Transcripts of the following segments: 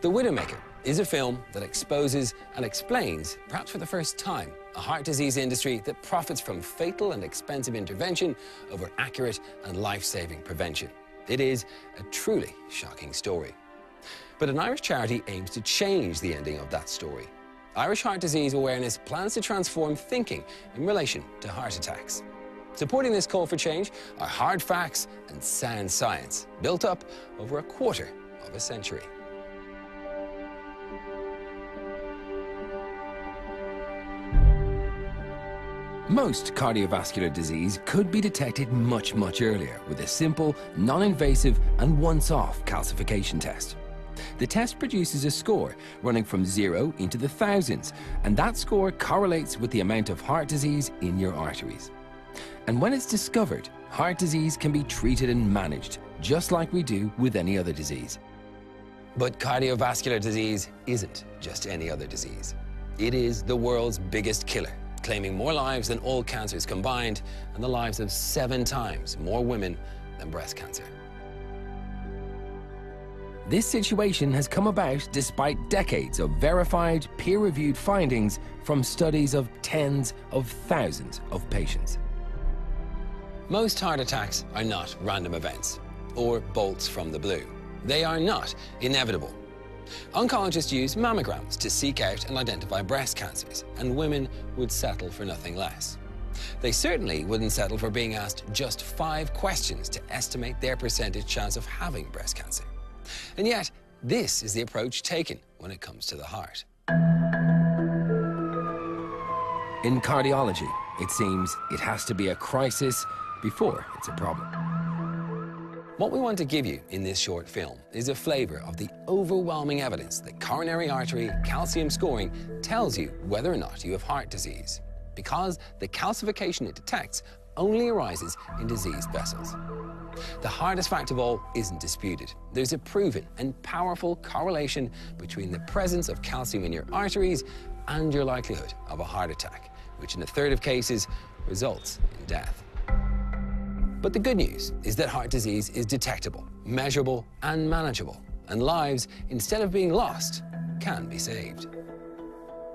The Widowmaker is a film that exposes and explains, perhaps for the first time, a heart disease industry that profits from fatal and expensive intervention over accurate and life-saving prevention. It is a truly shocking story. But an Irish charity aims to change the ending of that story. Irish Heart Disease Awareness plans to transform thinking in relation to heart attacks. Supporting this call for change are hard facts and sound science, built up over a quarter of a century. Most cardiovascular disease could be detected much, much earlier with a simple, non-invasive and once-off calcification test. The test produces a score running from zero into the thousands, and that score correlates with the amount of heart disease in your arteries. And when it's discovered, heart disease can be treated and managed, just like we do with any other disease. But cardiovascular disease isn't just any other disease. It is the world's biggest killer claiming more lives than all cancers combined and the lives of seven times more women than breast cancer. This situation has come about despite decades of verified, peer-reviewed findings from studies of tens of thousands of patients. Most heart attacks are not random events or bolts from the blue. They are not inevitable Oncologists use mammograms to seek out and identify breast cancers, and women would settle for nothing less. They certainly wouldn't settle for being asked just five questions to estimate their percentage chance of having breast cancer. And yet, this is the approach taken when it comes to the heart. In cardiology, it seems it has to be a crisis before it's a problem. What we want to give you in this short film is a flavour of the overwhelming evidence that coronary artery calcium scoring tells you whether or not you have heart disease, because the calcification it detects only arises in diseased vessels. The hardest fact of all isn't disputed. There's a proven and powerful correlation between the presence of calcium in your arteries and your likelihood of a heart attack, which in a third of cases results in death. But the good news is that heart disease is detectable, measurable, and manageable, and lives, instead of being lost, can be saved.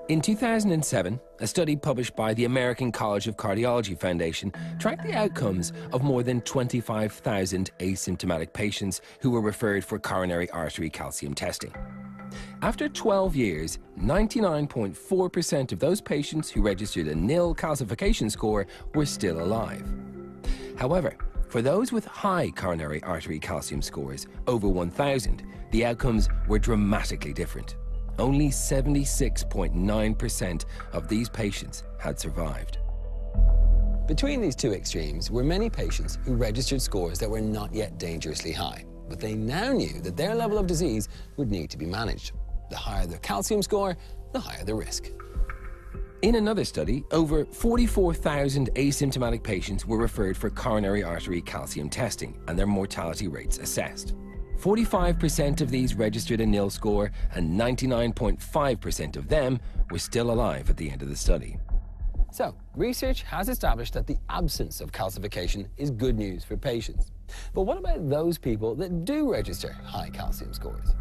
In 2007, a study published by the American College of Cardiology Foundation tracked the outcomes of more than 25,000 asymptomatic patients who were referred for coronary artery calcium testing. After 12 years, 99.4% of those patients who registered a nil calcification score were still alive. However, for those with high coronary artery calcium scores, over 1,000, the outcomes were dramatically different. Only 76.9% of these patients had survived. Between these two extremes were many patients who registered scores that were not yet dangerously high, but they now knew that their level of disease would need to be managed. The higher the calcium score, the higher the risk. In another study, over 44,000 asymptomatic patients were referred for coronary artery calcium testing and their mortality rates assessed. 45% of these registered a nil score and 99.5% of them were still alive at the end of the study. So, research has established that the absence of calcification is good news for patients. But what about those people that do register high calcium scores?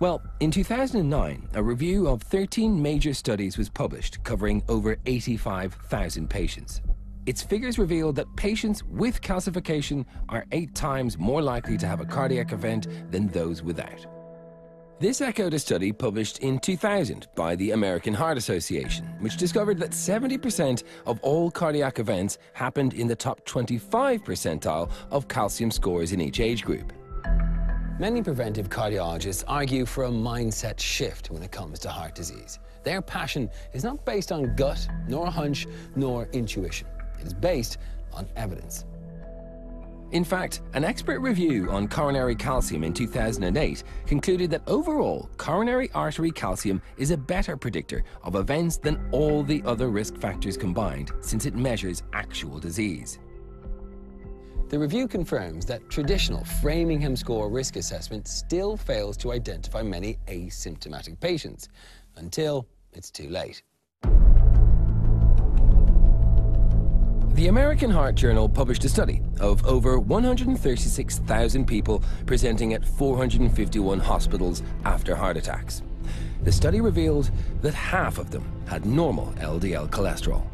Well, in 2009, a review of 13 major studies was published covering over 85,000 patients. Its figures revealed that patients with calcification are eight times more likely to have a cardiac event than those without. This echoed a study published in 2000 by the American Heart Association, which discovered that 70% of all cardiac events happened in the top 25 percentile of calcium scores in each age group. Many preventive cardiologists argue for a mindset shift when it comes to heart disease. Their passion is not based on gut, nor hunch, nor intuition. It is based on evidence. In fact, an expert review on coronary calcium in 2008 concluded that overall, coronary artery calcium is a better predictor of events than all the other risk factors combined, since it measures actual disease. The review confirms that traditional Framingham score risk assessment still fails to identify many asymptomatic patients until it's too late. The American Heart Journal published a study of over 136,000 people presenting at 451 hospitals after heart attacks. The study revealed that half of them had normal LDL cholesterol.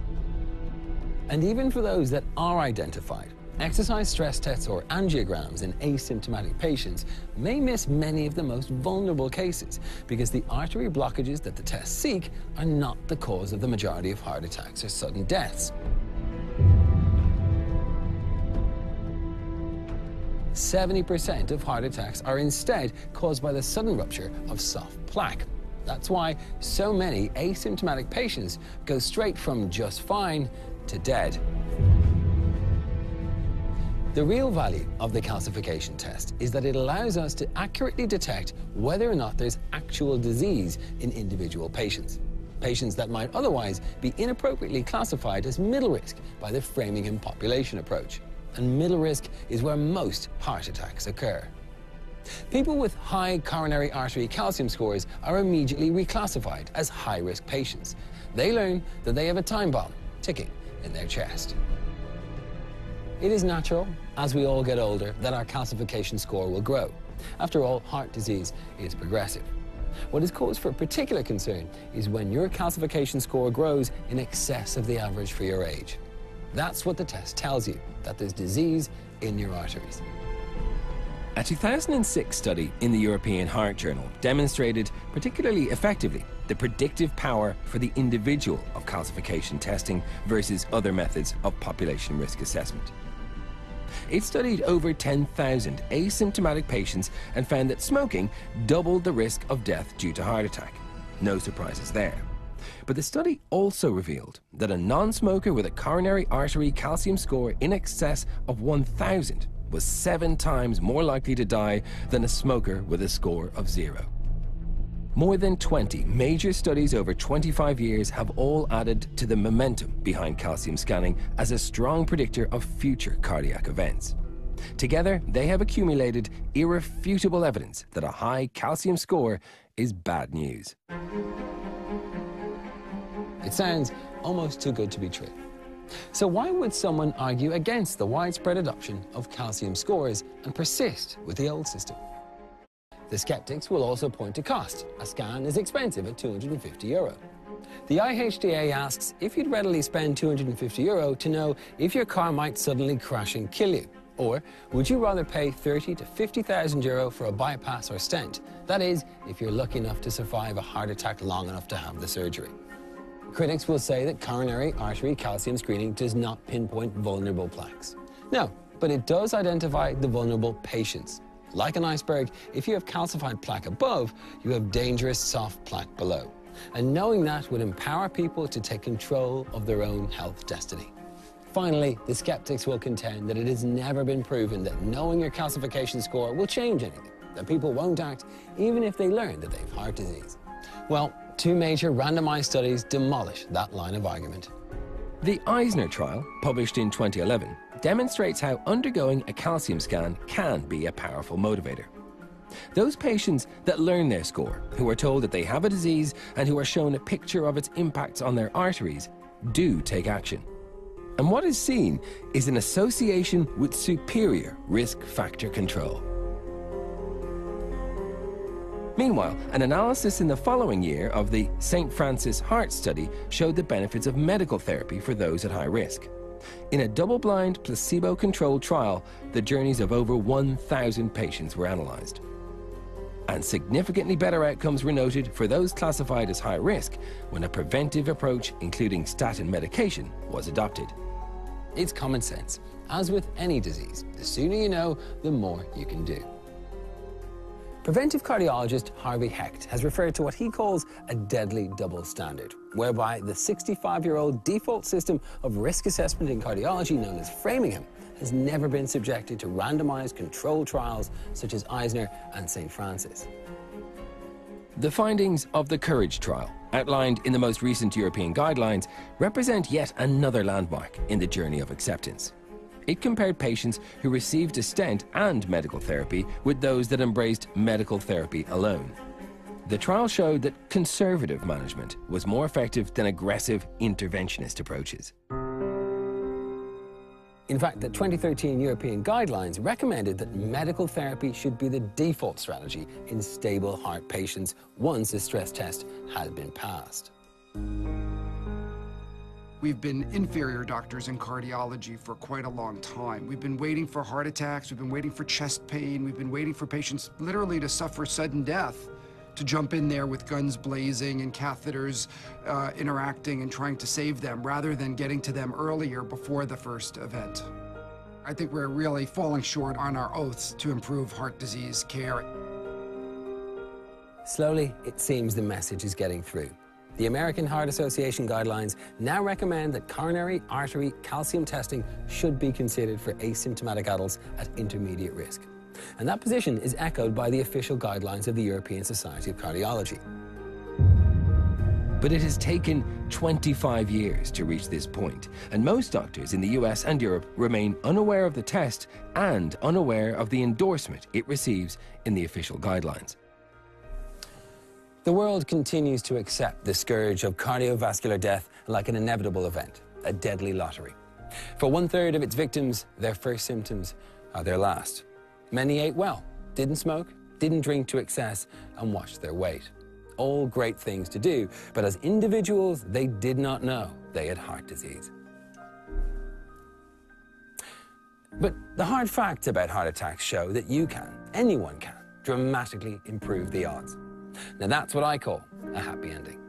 And even for those that are identified, exercise stress tests or angiograms in asymptomatic patients may miss many of the most vulnerable cases because the artery blockages that the tests seek are not the cause of the majority of heart attacks or sudden deaths. 70% of heart attacks are instead caused by the sudden rupture of soft plaque. That's why so many asymptomatic patients go straight from just fine to dead. The real value of the calcification test is that it allows us to accurately detect whether or not there's actual disease in individual patients. Patients that might otherwise be inappropriately classified as middle risk by the Framingham population approach and middle risk is where most heart attacks occur. People with high coronary artery calcium scores are immediately reclassified as high-risk patients. They learn that they have a time bomb ticking in their chest. It is natural, as we all get older, that our calcification score will grow. After all, heart disease is progressive. What is cause for particular concern is when your calcification score grows in excess of the average for your age. That's what the test tells you, that there's disease in your arteries. A 2006 study in the European Heart Journal demonstrated particularly effectively the predictive power for the individual of calcification testing versus other methods of population risk assessment. It studied over 10,000 asymptomatic patients and found that smoking doubled the risk of death due to heart attack. No surprises there. But the study also revealed that a non-smoker with a coronary artery calcium score in excess of 1,000 was seven times more likely to die than a smoker with a score of zero. More than 20 major studies over 25 years have all added to the momentum behind calcium scanning as a strong predictor of future cardiac events. Together, they have accumulated irrefutable evidence that a high calcium score is bad news. It sounds almost too good to be true. So why would someone argue against the widespread adoption of calcium scores and persist with the old system? The skeptics will also point to cost. A scan is expensive at 250 euro. The IHDA asks if you'd readily spend 250 euro to know if your car might suddenly crash and kill you. Or would you rather pay 30 to 50,000 euro for a bypass or stent? That is, if you're lucky enough to survive a heart attack long enough to have the surgery. Critics will say that coronary artery calcium screening does not pinpoint vulnerable plaques. No, but it does identify the vulnerable patients. Like an iceberg, if you have calcified plaque above, you have dangerous soft plaque below. And knowing that would empower people to take control of their own health destiny. Finally, the skeptics will contend that it has never been proven that knowing your calcification score will change anything, that people won't act even if they learn that they have heart disease. Well, Two major randomized studies demolish that line of argument. The Eisner trial, published in 2011, demonstrates how undergoing a calcium scan can be a powerful motivator. Those patients that learn their score, who are told that they have a disease and who are shown a picture of its impacts on their arteries, do take action. And what is seen is an association with superior risk factor control. Meanwhile, an analysis in the following year of the St. Francis Heart Study showed the benefits of medical therapy for those at high risk. In a double-blind, placebo-controlled trial, the journeys of over 1,000 patients were analyzed. And significantly better outcomes were noted for those classified as high risk when a preventive approach, including statin medication, was adopted. It's common sense. As with any disease, the sooner you know, the more you can do. Preventive cardiologist Harvey Hecht has referred to what he calls a deadly double standard, whereby the 65-year-old default system of risk assessment in cardiology known as Framingham has never been subjected to randomized controlled trials such as Eisner and St. Francis. The findings of the COURAGE trial, outlined in the most recent European guidelines, represent yet another landmark in the journey of acceptance. It compared patients who received a stent and medical therapy with those that embraced medical therapy alone. The trial showed that conservative management was more effective than aggressive interventionist approaches. In fact, the 2013 European guidelines recommended that medical therapy should be the default strategy in stable heart patients once a stress test had been passed. We've been inferior doctors in cardiology for quite a long time. We've been waiting for heart attacks, we've been waiting for chest pain, we've been waiting for patients literally to suffer sudden death to jump in there with guns blazing and catheters uh, interacting and trying to save them rather than getting to them earlier before the first event. I think we're really falling short on our oaths to improve heart disease care. Slowly, it seems the message is getting through. The American Heart Association guidelines now recommend that coronary artery calcium testing should be considered for asymptomatic adults at intermediate risk. And that position is echoed by the official guidelines of the European Society of Cardiology. But it has taken 25 years to reach this point, and most doctors in the US and Europe remain unaware of the test and unaware of the endorsement it receives in the official guidelines. The world continues to accept the scourge of cardiovascular death like an inevitable event, a deadly lottery. For one third of its victims, their first symptoms are their last. Many ate well, didn't smoke, didn't drink to excess, and watched their weight. All great things to do, but as individuals, they did not know they had heart disease. But the hard facts about heart attacks show that you can, anyone can, dramatically improve the odds. Now that's what I call a happy ending.